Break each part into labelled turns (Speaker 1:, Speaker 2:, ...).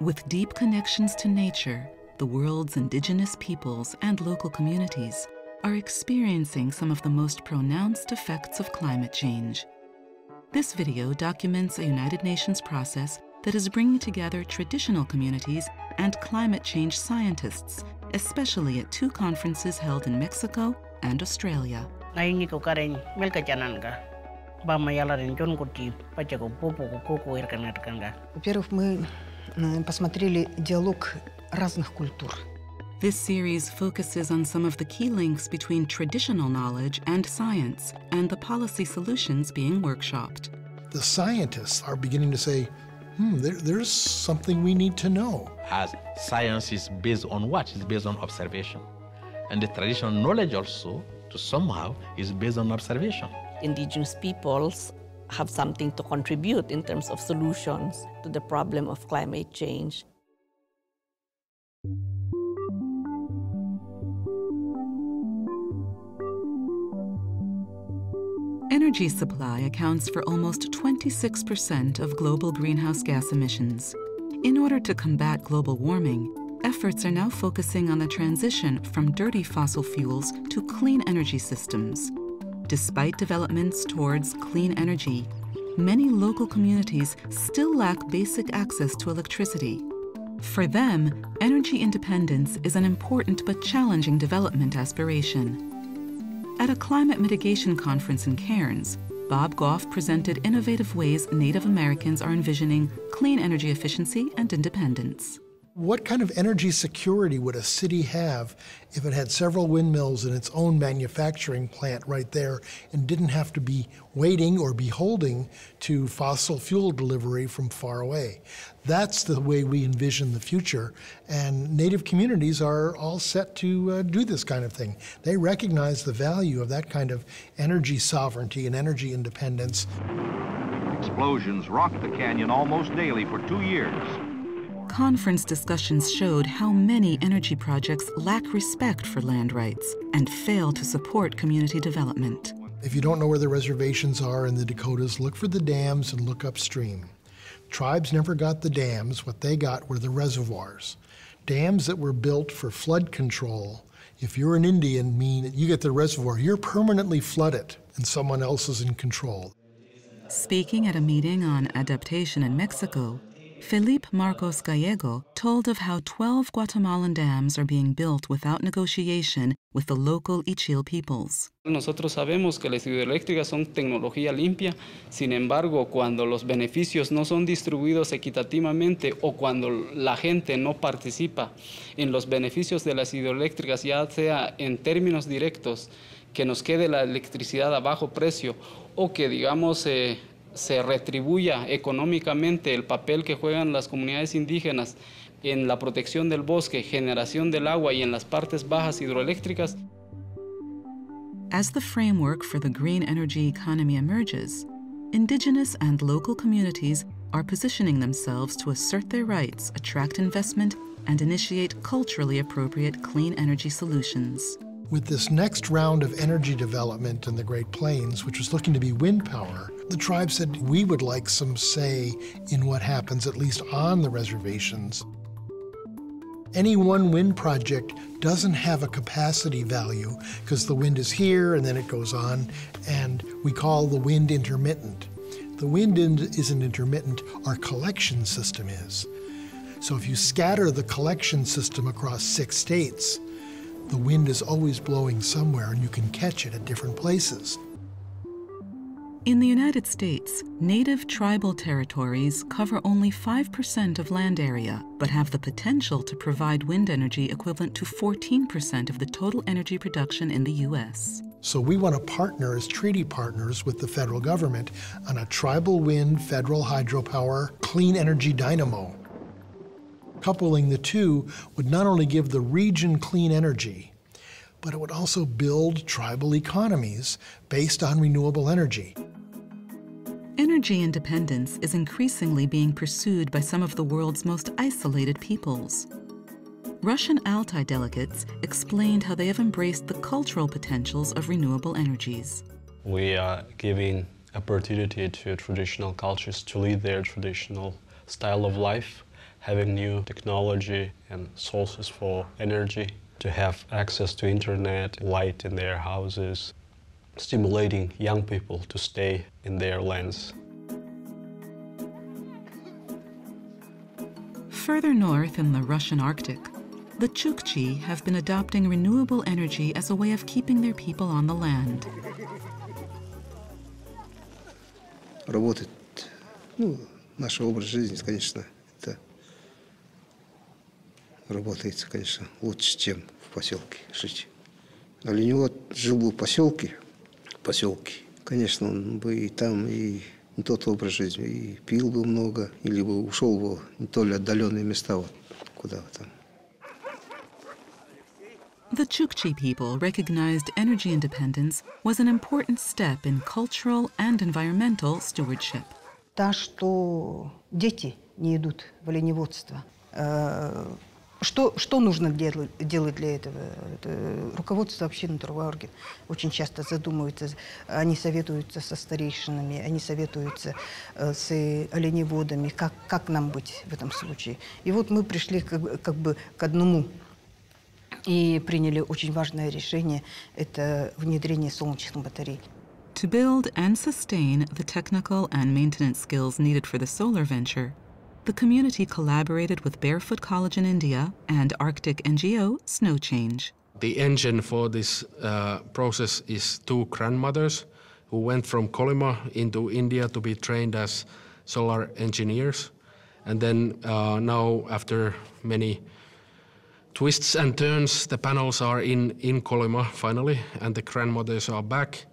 Speaker 1: With deep connections to nature, the world's indigenous peoples and local communities are experiencing some of the most pronounced effects of climate change. This video documents a United Nations process that is bringing together traditional communities and climate change scientists, especially at two conferences held in Mexico and Australia.
Speaker 2: Ngayon ko karen melka janan ka. Ba mayalarin jon ko ti pacha ko popo ko koko erkan erkan ka.
Speaker 3: Во-первых, мы э, посмотрели диалог разных культур.
Speaker 1: This series focuses on some of the key links between traditional knowledge and science and the policy solutions being workshopped.
Speaker 4: The scientists are beginning to say, hmm, there, there's something we need to know.
Speaker 5: as science is based on what? It's based on observation. And the traditional knowledge also, to somehow, is based on observation.
Speaker 6: indigenous peoples have something to contribute in terms of solutions to the problem of climate change.
Speaker 1: Energy supply accounts for almost 26% of global greenhouse gas emissions. In order to combat global warming, efforts are now focusing on the transition from dirty fossil fuels to clean energy systems. Despite developments towards clean energy, many local communities still lack basic access to electricity. For them, energy independence is an important but challenging development aspiration. At a climate mitigation conference in Cairns, Bob Gough presented innovative ways Native Americans are envisioning clean energy efficiency and independence.
Speaker 4: What kind of energy security would a city have if it had several windmills and its own manufacturing plant right there and didn't have to be waiting or beholding to fossil fuel delivery from far away? That's the way we envision the future, and Native communities are all set to uh, do this kind of thing. They recognize the value of that kind of energy sovereignty and energy independence.
Speaker 7: Explosions rocked the canyon almost daily for two years.
Speaker 1: Conference discussions showed how many energy projects lack respect for land rights and fail to support community development.
Speaker 4: If you don't know where the reservations are in the Dakotas, look for the dams and look upstream. Tribes never got the dams, what they got were the reservoirs. Dams that were built for flood control, if you're an Indian, mean that you get the reservoir, you're permanently flooded and someone else is in control.
Speaker 1: Speaking at a meeting on adaptation in Mexico, Felipe Marcos Gallego told of how 12 Guatemalan dams are being built without negotiation with the local Ichil peoples.
Speaker 8: Nosotros sabemos que las hidroeléctricas son tecnología limpia, sin embargo, cuando los beneficios no son distribuidos equitativamente o cuando la gente no participa en los beneficios de las hidroeléctricas, ya sea en términos directos, que nos quede la electricidad a bajo precio o que, digamos, eh, se retribuya económicamente el papel que juegan las comunidades indígenas en la protección del bosque, generación del agua y en las partes bajas hidroeléctricas.
Speaker 1: As the framework for the green energy economy emerges, indigenous and local communities are positioning themselves to assert their rights, attract investment, and initiate culturally appropriate clean energy solutions.
Speaker 4: With this next round of energy development in the Great Plains, which was looking to be wind power, the tribe said we would like some say in what happens, at least on the reservations. Any one wind project doesn't have a capacity value because the wind is here and then it goes on, and we call the wind intermittent. The wind isn't intermittent, our collection system is. So if you scatter the collection system across six states, the wind is always blowing somewhere and you can catch it at different places.
Speaker 1: In the United States, native tribal territories cover only 5% of land area, but have the potential to provide wind energy equivalent to 14% of the total energy production in the U.S.
Speaker 4: So we want to partner as treaty partners with the federal government on a tribal wind federal hydropower clean energy dynamo. Coupling the two would not only give the region clean energy, but it would also build tribal economies based on renewable energy.
Speaker 1: Energy independence is increasingly being pursued by some of the world's most isolated peoples. Russian Altai delegates explained how they have embraced the cultural potentials of renewable energies.
Speaker 9: We are giving opportunity to traditional cultures to lead their traditional style of life having new technology and sources for energy, to have access to internet, light in their houses, stimulating young people to stay in their lands.
Speaker 1: Further north in the Russian Arctic, the Chukchi have been adopting renewable energy as a way of keeping their people on the land.
Speaker 10: Работает, ну, наш образ жизни, конечно, это работает, конечно, лучше, чем в поселке жить. Оленевод жил бы в поселке, поселке, конечно, он бы и там, и не тот образ жизни, и пил бы много, или бы ушел бы не то ли отдаленные места, вот, куда там.
Speaker 1: The Chukchi people recognized energy independence was an important step in cultural and environmental stewardship.
Speaker 3: Та, что дети не идут в оленеводство. Э, Что, что нужно делать, делать для этого? Это руководство общины Турварген очень часто задумывается, они советуются со старейшинами, они советуются э, с оленеводами, как, как нам быть в этом случае. И вот мы пришли как, как бы к одному и приняли очень важное решение – это внедрение солнечных батарей.
Speaker 1: To build and sustain the technical and maintenance skills needed for the solar venture, the community collaborated with Barefoot College in India and Arctic NGO Snowchange.
Speaker 11: The engine for this uh, process is two grandmothers who went from Kolyma into India to be trained as solar engineers. And then uh, now, after many twists and turns, the panels are in, in Kolyma finally, and the grandmothers are back.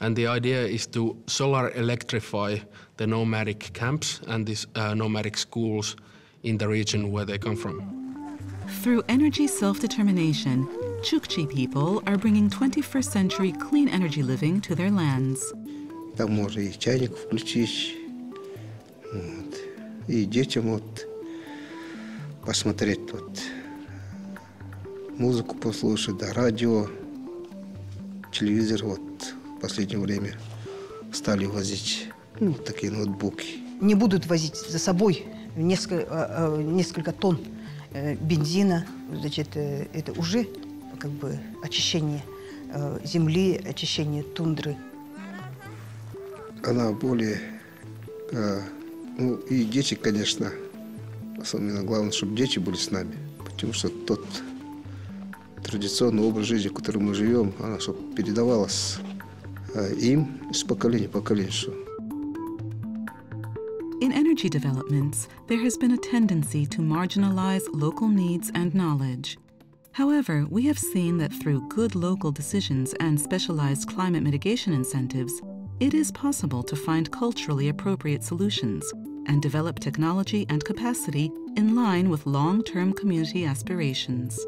Speaker 11: And the idea is to solar electrify the nomadic camps and these uh, nomadic schools in the region where they come from.
Speaker 1: Through energy self determination, Chukchi people are bringing 21st century clean energy living to their lands.
Speaker 10: Там можно и чайник включить, вот, и детям вот посмотреть вот, музыку послушать, да, радио, телевизор вот в последнее время стали возить ну, такие ноутбуки.
Speaker 3: Не будут возить за собой несколько, несколько тонн э, бензина. Значит, э, это уже как бы очищение э, земли, очищение тундры.
Speaker 10: Она более, э, ну и дети, конечно, особенно главное, чтобы дети были с нами, потому что тот традиционный образ жизни, в котором мы живем, она чтобы передавалась э, им из поколения в поколение. что
Speaker 1: In energy developments, there has been a tendency to marginalize local needs and knowledge. However, we have seen that through good local decisions and specialized climate mitigation incentives, it is possible to find culturally appropriate solutions and develop technology and capacity in line with long term community aspirations.